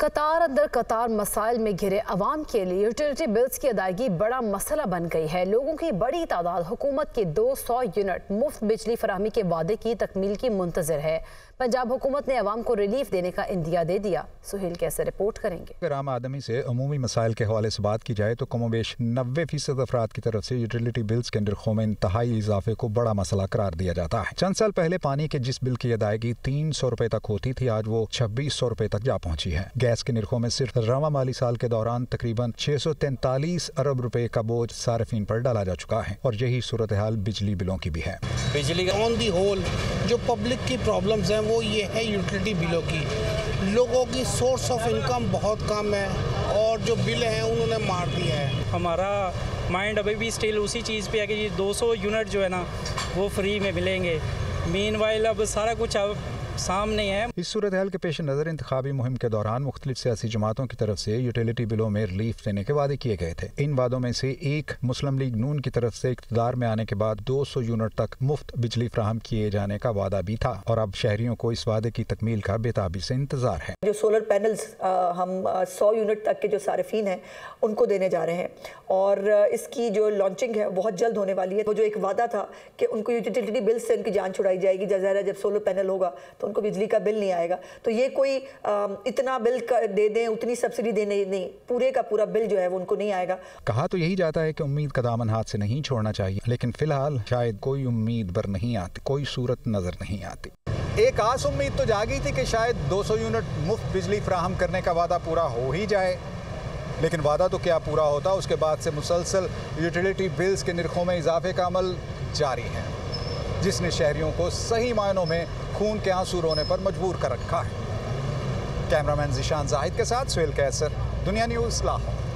कतार अंदर कतार मसाइल में घिरे अवाम के लिए यूटिलिटी बिल्स की अदायगी बड़ा मसला बन गई है। लोगों की बड़ी तादाद, हुकूमत के 200 यूनिट मुफ़्त बिजली फरामी के वादे की तकमील की मुंतजर है। पंजाब हुकूमत ने अवाम को रिलीफ देने का इंदिया दे दिया। सुहेल कैसे रिपोर्ट करेंगे? अगर आम आदमी से अमूमी मसाइल के हवाले से बात की जाए तो कमोबेश नब्बे फ़ीसद अफराद की तरफ़ से यूटिलिटी बिल्स के नरखों में इंतहाई इजाफे को बड़ा मसला करार दिया जाता है। चंद साल पहले पानी के जिस बिल की अदायगी तीन सौ रुपए तक होती थी, आज वो छब्बीस सौ रुपए तक जा पहुँची है। गैस के नरखों में सिर्फ़ रवा माली साल के दौरान तकरीबन छह सौ तैंतालीस अरब रुपए का बोझ सार्फिन पर डाला जा चुका है और यही सूरत हाल बिजली बिलों की भी है। बिजली ऑन दी होल जो पब्लिक की प्रॉब्लम है वो ये है यूटिलिटी बिलों की। लोगों की सोर्स ऑफ़ इनकम बहुत कम है और जो बिल हैं उन्होंने मार दिया है। हमारा माइंड अभी भी स्टिल उसी चीज़ पे है कि ये 200 यूनिट जो है ना वो फ्री में मिलेंगे। मीन वाइल अब सारा कुछ अब सामने है। इस सूरत हाल के पेश नज़र इंतबी मुहिम के दौरान मुख्तलिफ़ सियासी जमातों की तरफ़ से यूटिलिटी बिलों में रिलीफ देने के वादे किए गए थे। इन वादों में से एक मुस्लिम लीग नून की तरफ़ से इकतदार में आने के बाद 200 यूनिट तक मुफ़्त बिजली फ्राहम किए जाने का वादा भी था और अब शहरियों को इस वादे की तकमील का बेताबी से इंतज़ार है। जो सोलर पैनल्स हम सौ यूनिट तक के जो सार्फिन हैं उनको देने जा रहे हैं। और इसकी जो लॉन्चिंग है बहुत जल्द होने वाली है। वो जो एक वादा था कि उनको यूटिलिटी बिल से उनकी जान छुड़ाई जाएगी। जजारा जब सोलर पैनल होगा तो उनको बिजली का बिल नहीं आएगा। तो ये कोई इतना बिल दे दें, उतनी सब्सिडी देने नहीं, पूरे का पूरा बिल जो है वो उनको नहीं आएगा। कहा तो यही जाता है कि उम्मीद का दामन हाथ से नहीं छोड़ना चाहिए, लेकिन फ़िलहाल शायद कोई उम्मीद बर नहीं आती, कोई सूरत नज़र नहीं आती। एक आस उम्मीद तो जागी थी कि शायद 200 यूनिट मुफ़्त बिजली फ्राहम करने का वादा पूरा हो ही जाए। लेकिन वादा तो क्या पूरा होता, उसके बाद से मुसलसल यूटिलिटी बिल्स के निरखों में इजाफे का अमल जारी है। जिसने शहरियों को सही मायनों में खून के आँसू रोने पर मजबूर कर रखा है। कैमरामैन जिशान जाहिद के साथ सुहेल कैसर, दुनिया न्यूज़, लाहौर।